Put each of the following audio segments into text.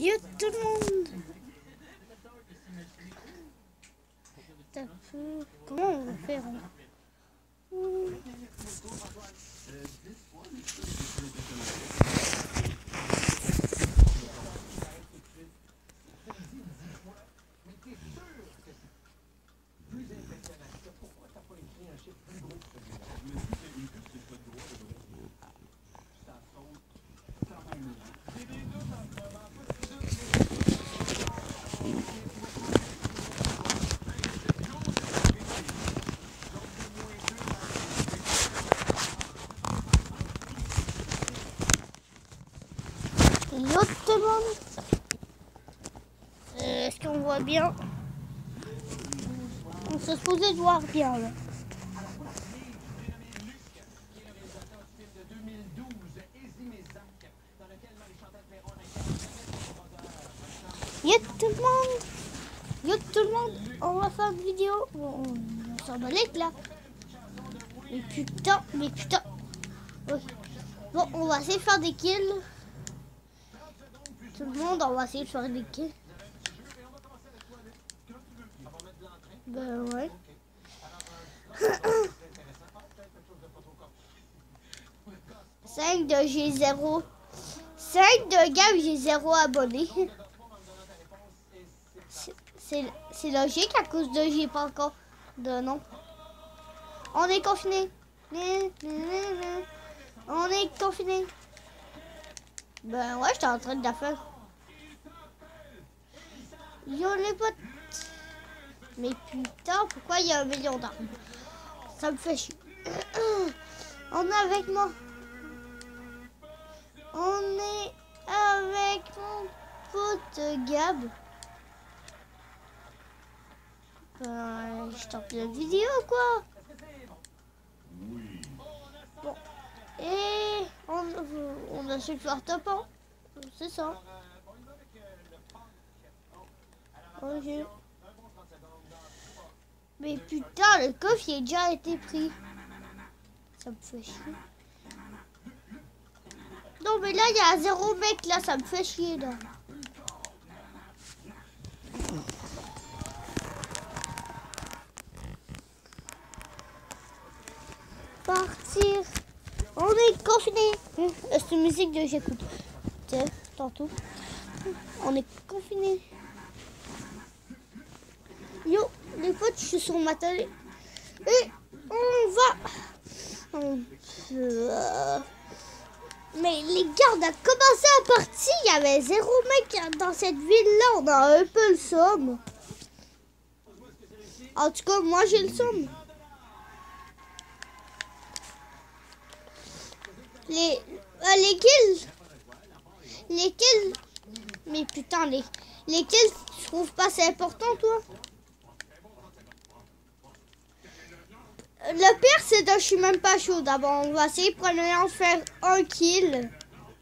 Yo tout le monde Comment on va faire hein? Le monde Euh, Est-ce qu'on voit bien On se supposait de voir bien là. Yo tout le monde Yo tout le monde On va faire une vidéo. Bon, on s'en balèque là. Mais putain, mais putain. Bon, on va essayer de faire des kills. Tout le monde, on va essayer de faire des kills. Ben ouais. Cinq de j'ai zéro. Cinq de gars j'ai zéro abonné. C'est- C'est c'est logique à cause de j'ai pas encore de nom. On est confiné. On est confiné. Ben ouais, j'étais en train de la faire. Yo les potes. Mais putain, pourquoi il y a un million d'armes? Ça me fait chier. On est avec moi. On est avec mon pote Gab. Ben, je t'en pleine vidéo quoi. Bon. Et on, on a su le faire tapant. C'est ça. Ok. Mais putain, le coffre il a déjà été pris. Ça me fait chier. Non mais là il y a zéro mec là, ça me fait chier là. Partir. On est confiné. C'est une de j'écoute. Tantôt. On est confiné. Yo, les potes, je suis sur ma télé. Et on va. on- Mais les gars, on a commencé à partir. Il y avait zéro mec dans cette ville-là. On a un peu le somme. En tout cas, moi, j'ai le somme. Les, euh, lesquels? Lesquels? Mais putain, les, lesquels tu trouves pas c'est important, toi? Le pire, c'est que je suis même pas chaud. D'abord, on va essayer de faire un kill.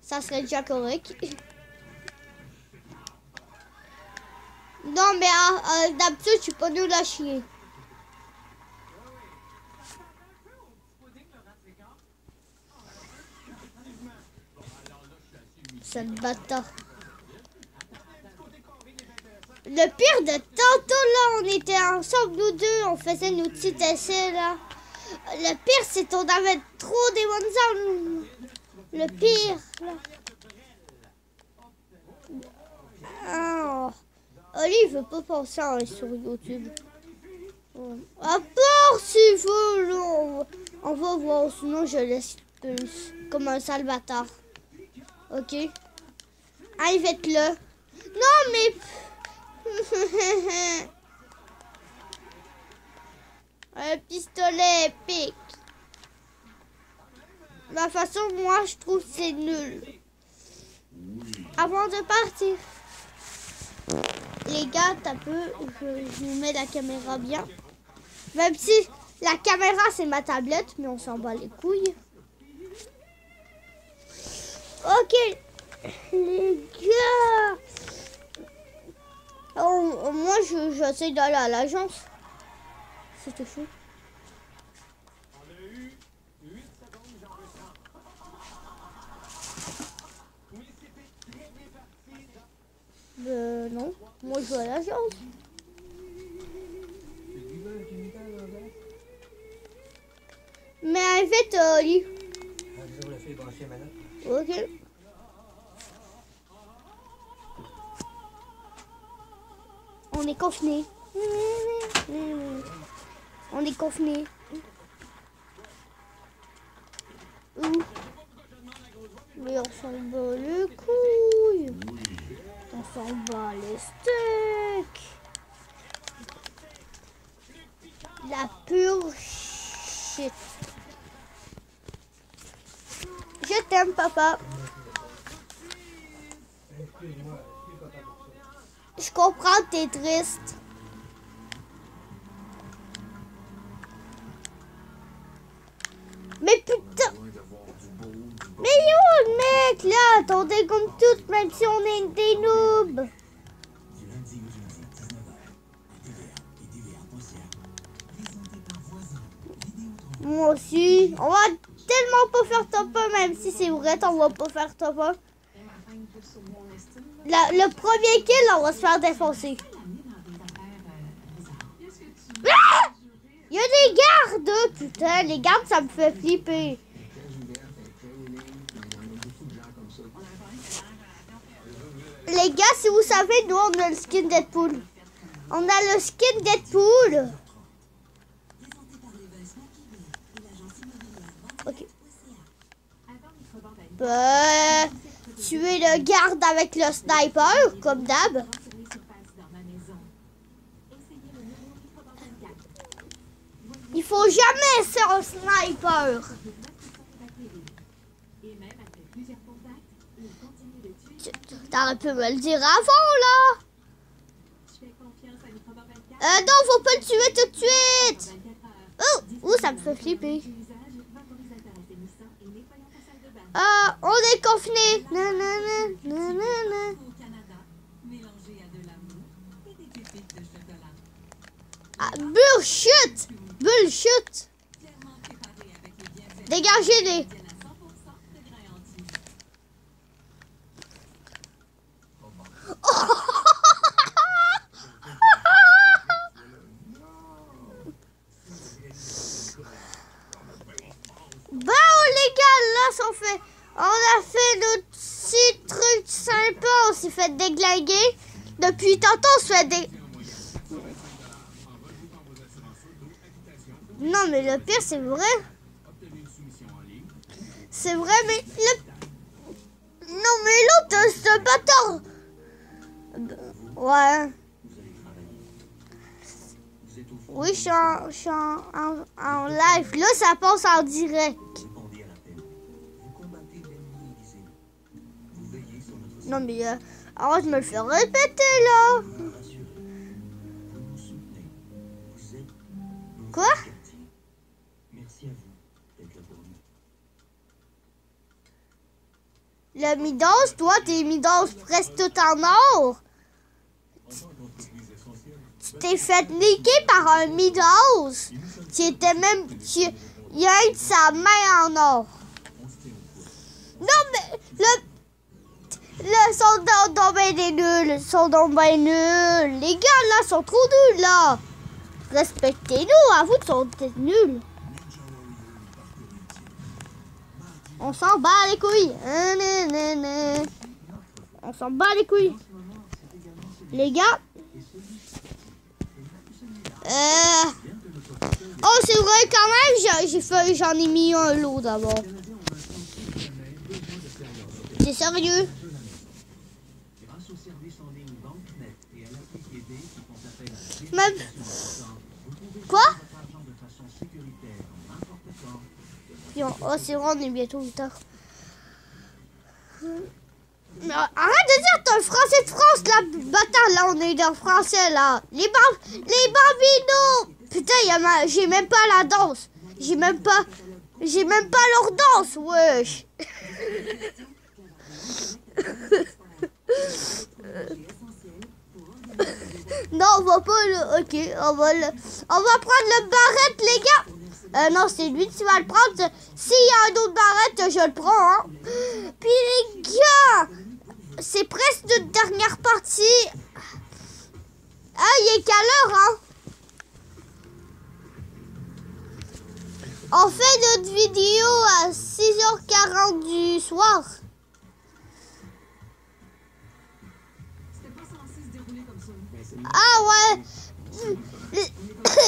Ça serait déjà correct. Non, mais euh, euh, d'habitude, suis pas nul à chier. C'est le bâtard. Le pire de tantôt là, on était ensemble nous deux, on faisait nos petits essais là. Le pire c'est qu'on avait trop des bonnes. Le pire là. Oli il veut pas penser à aller sur YouTube. À part s'il veut, on va- voir, sinon je laisse plus, comme un sale. Ok. Ah, il va être là. Non, mais... Un pistolet épique. De toute façon, moi, je trouve c'est nul. Avant de partir. Les gars, t'as peu, je, je vous mets la caméra bien. Même si la caméra, c'est ma tablette, mais on s'en bat les couilles. Ok, les gars. Oh, moi, je- j'essaie d'aller à l'agence. C'était fou. Euh, non. Moi, je veux la chose. Mais en fait, euh, lui. Ok. On est confiné. On est confiné. Mais on s'en bat le couille. On s'en bat les steaks. La pure shit. Je t'aime, papa. Je comprends que t'es triste. Mais putain Mais yo mec là Attendez comme toutes même si on est des noobs Moi aussi. On va tellement pas faire top 1 même si c'est vrai on va pas faire top 1. le premier kill on va se faire défoncer. Ah! Il y a des gardes, putain, les gardes, ça me fait flipper. Les gars, si vous savez, nous, on a le skin Deadpool. On a le skin Deadpool. Ok. Bah, tuer le garde avec le sniper, comme d'hab. Il faut jamais ser un sniper. T'aurais pu me le dire avant là. Euh, non, faut pas le tuer tout de suite. Oh, oh ça me fait flipper. Ah, on est confiné. Ah, bullshit. Bullshit. Dégagez-les Bah les gars, là, on fait... On a fait notre petit truc sympa, on s'est fait déglinguer. Depuis tantôt, on se fait dé... Non, mais le pire, c'est vrai. C'est vrai, mais le... Non, mais l'autre, c'est bâtard. Ouais. Oui, je suis, en, live. Là, ça passe en direct. Non, mais... Euh, alors, je me fais répéter, là. Le Midas, toi, t'es Midas presque tout en or. Tu t'es fait niquer par un Midas. Tu étais même... Tu, il y a un de sa main en or. Non, mais... Le... Le soldat tombé des nuls. Le soldat ben nul. Les gars, là, sont trop nuls, là. Respectez-nous, à vous, sont nuls. On s'en bat les couilles. On s'en bat les couilles. Les gars. Euh... Oh, c'est vrai quand même, j'en ai mis un lot d'abord. C'est sérieux? Oh, c'est vrai, on est bientôt 8 heures. Mais arrête de dire t'es un français de France, là, bâtard, là, on est dans français, là. Les, bam les bambinos Putain, j'ai même pas la danse. J'ai même pas... J'ai même pas leur danse, wesh. non, on va pas le... Ok, on va le... On va prendre le barrette, les gars. Euh, non, c'est lui qui va le prendre. S'il y a un autre barrette, je le prends. Hein. Puis les gars, c'est presque notre dernière partie. Ah, il est quelle heure, hein? On fait notre vidéo à 6h40 du soir. Ah ouais.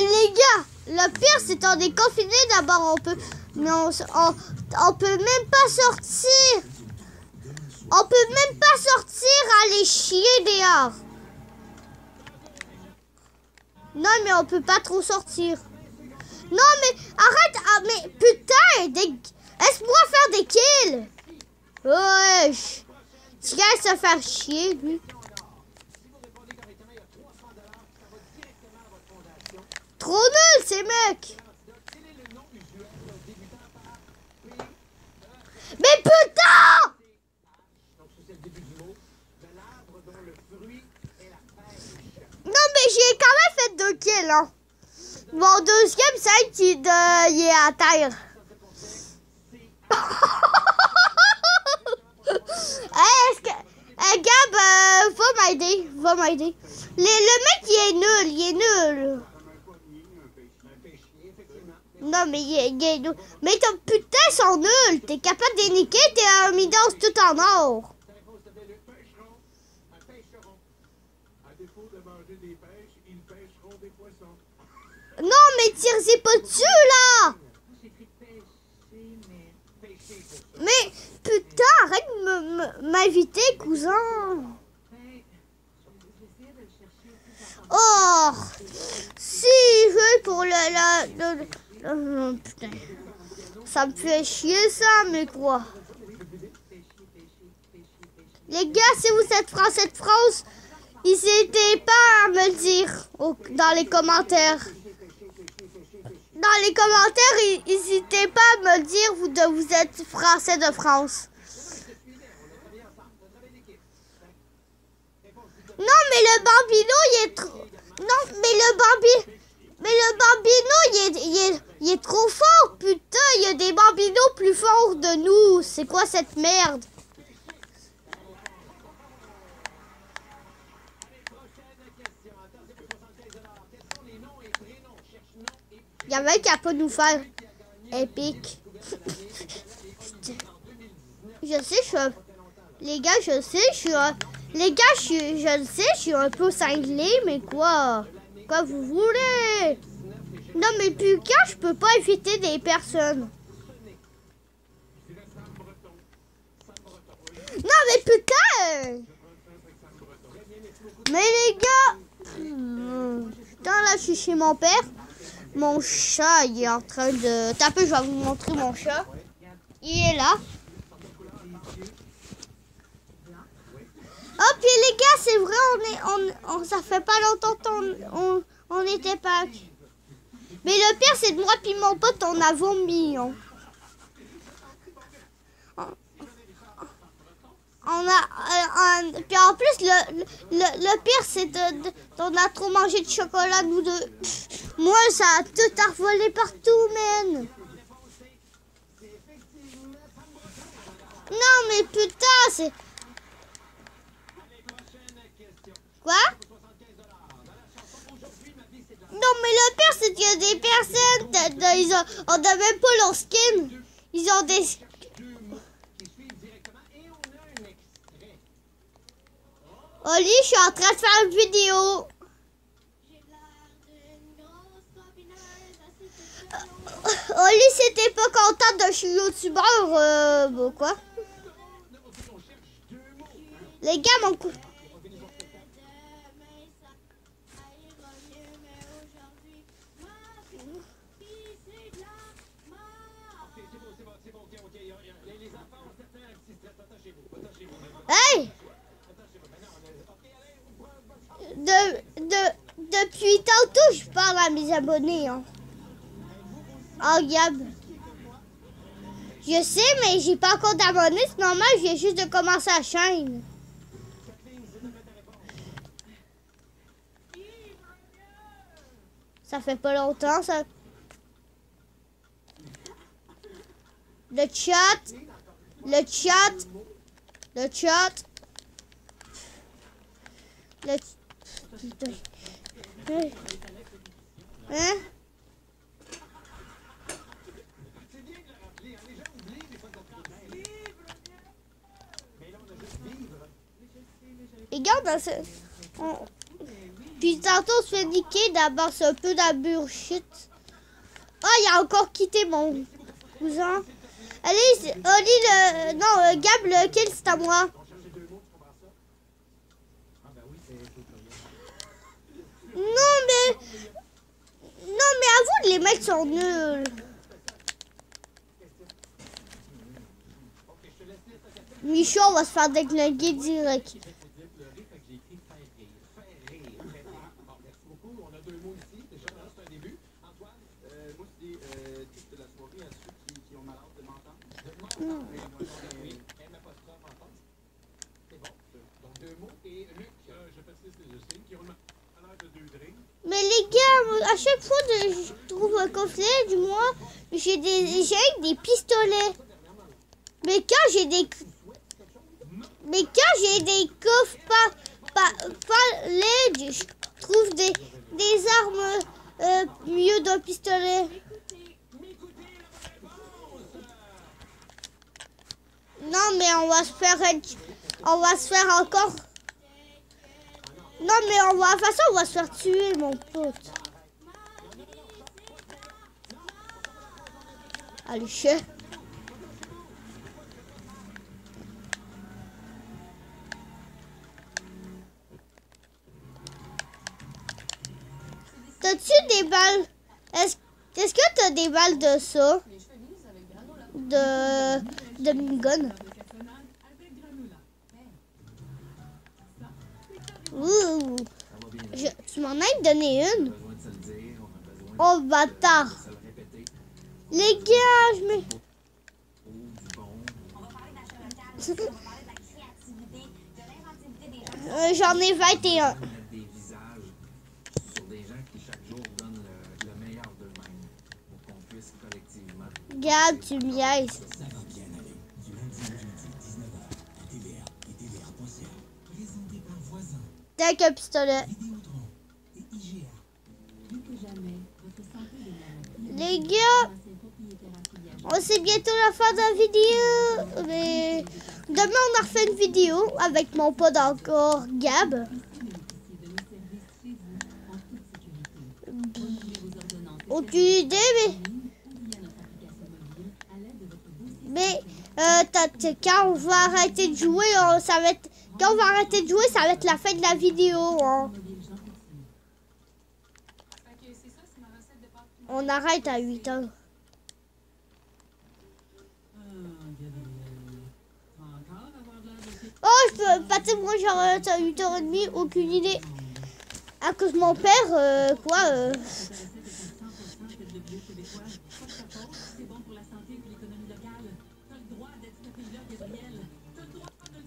Les gars, le pire c'est en est confiné d'abord. On peut, mais on, on, peut même pas sortir. On peut même pas sortir aller chier dehors. Non mais on peut pas trop sortir. Non mais arrête. Ah, mais putain, des... laisse-moi faire des kills. Wesh. Tu se faire chier lui. Trop nul ces mecs Mais putain Non mais j'ai quand même fait deux kills hein. Mon deuxième qui de... il est à terre. hey, est-ce que... Hey, Gab, euh, va m'aider, va m'aider. Le mec il est nul, il est nul. Non, mais est nul. Mais ton putain, ils sont nuls. T'es capable de niquer, t'es un Midas tout en or. Non, mais tire pas dessus, là. Mais putain, arrête de m'inviter, cousin. Oh, si je veux pour le, la- le- oh, putain. Ça me fait chier ça, mais quoi. Les gars, si vous êtes français de France, n'hésitez pas à me le dire dans les commentaires. Dans les commentaires, n'hésitez pas à me le dire, vous, vous êtes français de France. Non, mais le bambino, il est trop... Non, mais le bambi... Mais le bambino, il est, il est, il est trop fort, putain. Il y a des bambinos plus forts de nous. C'est quoi cette merde Il y a un qui a pas nous faire épique. je sais, je suis Les gars, je sais, je suis un- Les gars, je, je le sais, je suis un peu cinglé, mais quoi? Quoi vous voulez? Non, mais plus je peux pas éviter des personnes. Non, mais putain Mais les gars Putain, là, je suis chez mon père. Mon chat, il est en train de... Taper, je vais vous montrer mon chat. Il est là. Oh, puis les gars, c'est vrai, on est, on, on- ça fait pas longtemps qu'on on, on était pas. Mais le pire, c'est que moi puis mon pote, on a vomi. hein. On a, euh, puis en plus, le, le, le pire, c'est de, on a trop mangé de chocolat, nous deux. Moi, ça a tout arvolé partout, man. Non, mais putain, c'est... Quoi? Non, mais le pire, c'est qu'il y a des personnes, ils ont, on n'a même pas leur skin. Ils ont des... Oli, je suis en train de faire une vidéo. Oli, si t'es pas contente de je suis youtubeur, euh, bah, quoi Les gars, mon coup... Hey de, de, Depuis tantôt, je parle à mes abonnés. Hein. Oh, Gab. Je sais, mais j'ai pas encore d'abonnés. C'est normal, je viens juste de commencer la chaîne. Ça fait pas longtemps, ça. Le chat. Le chat. Le chat. Le... Putain. Hein? Hein? Et regarde, ça- on- puis tantôt on se fait niquer, d'abord c'est un peu la bullshit. Ah, il a encore quitté mon cousin. Allez, Oli, le... non, euh, Gab, lequel c'est à moi Non, mais... Non, mais avoue, les mecs sont nuls. Faire déglinguer direct. Mais les gars, à chaque fois que je trouve un coffret, du moins, j'ai des, des pistolets. Mais quand j'ai des, mais quand j'ai des coffres pas, pas, pas laids, je trouve des, des armes euh, mieux d'un pistolet. Non, mais on va se faire, on va se faire encore. Non, mais on va, de toute façon, on va se faire tuer, mon pote. Allez, chien. Des balles. Est-ce que t'as des balles de ça De... de minigun Ouh. Tu m'en as donné une? Oh bâtard. Les gars, je me... Euh, J'en ai 21. des visages sur des gens qui chaque jour donnent le, le meilleur d'eux-mêmes pour qu'on puisse collectivement Gab, tu miaises. T'as qu'un pistolet. Les gars, on sait bientôt la fin de la vidéo. Mais demain, on a refait une vidéo avec mon pote encore, Gab. Aucune idée. Mais t'as- quand on va arrêter de jouer, ça va être. Quand on va arrêter de jouer, ça va être la fin de la vidéo. hein. On arrête à 8 heures. Oh, je peux pas moi j'arrête à 8h30, aucune idée. À cause de mon père, euh, quoi euh,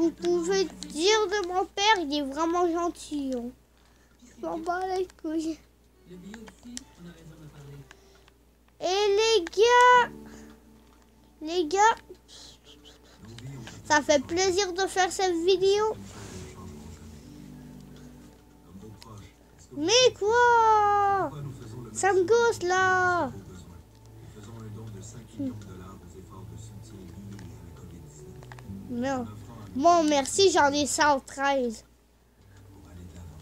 Vous pouvez dire de mon père, il est vraiment gentil. hein. Je m'en bats les couilles. Et les gars, les gars, ça fait plaisir de faire cette vidéo. Mais quoi? Ça me gosse là Faisons un don de 5 millions de dollars aux efforts de soutien liés à la COVID-19. Non. Bon, merci, j'en ai 113. Pour aller de l'avant.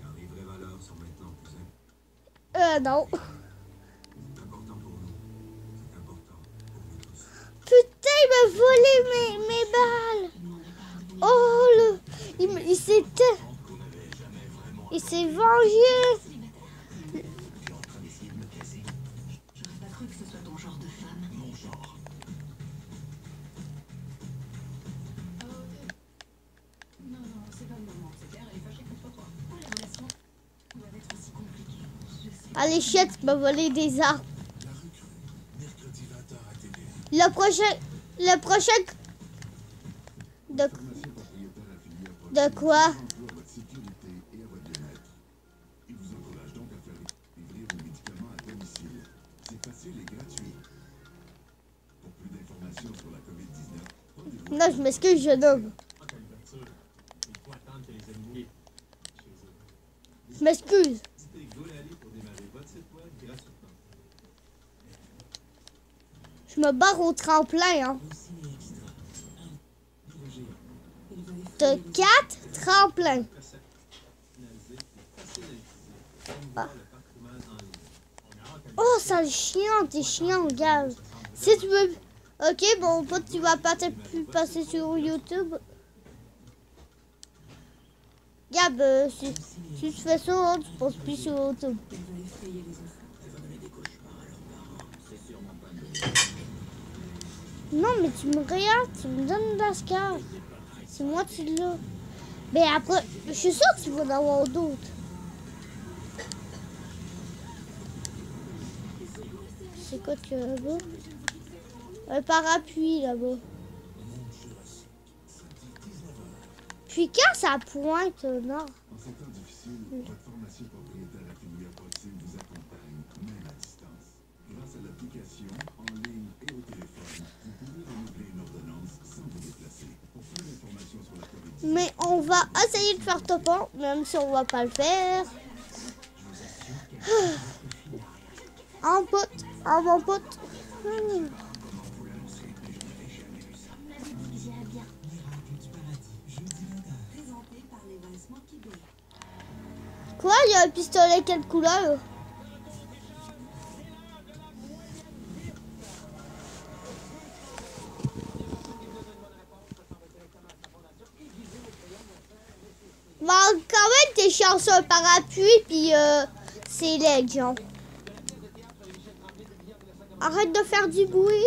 Car les vraies valeurs sont maintenant plus im- Euh, non. Putain, il m'a volé mes, balles. Oh, le... Il, il s'est... Il s'est vengé. Allez, chiotte, tu m'as volé des armes. Le prochain... Le prochain... De... Quoi? À votre sécurité et à votre bien-être. Il vous encourage donc à faire livrer vos médicaments à domicile. C'est facile et gratuit. Pour plus d'informations sur la COVID-19, rendez-vous Non, je m'excuse, jeune homme. Je m'excuse. Me barre au tremplin, hein. T'as quatre tremplins. Ah. Oh, ça chiant, t'es chiant, gars. Si tu veux... Ok, bon, pote, tu vas peut-être plus passer sur YouTube. Gab, euh, si, si tu fais ça, hein, tu passes plus sur YouTube. Non, mais tu me regardes, tu me donnes scar. C'est moi qui l'ai. Mais après, je suis sûre que tu vas en avoir d'autres. C'est quoi as là-bas? Un parapluie là-bas. Puis quand ça pointe au nord Mais on va essayer de faire topon, même si on va pas le faire. En pote, en mon pote. Quoi, il y a un pistolet quelle couleur? Un parapluie, puis euh, c'est légion. Arrête de faire du bruit.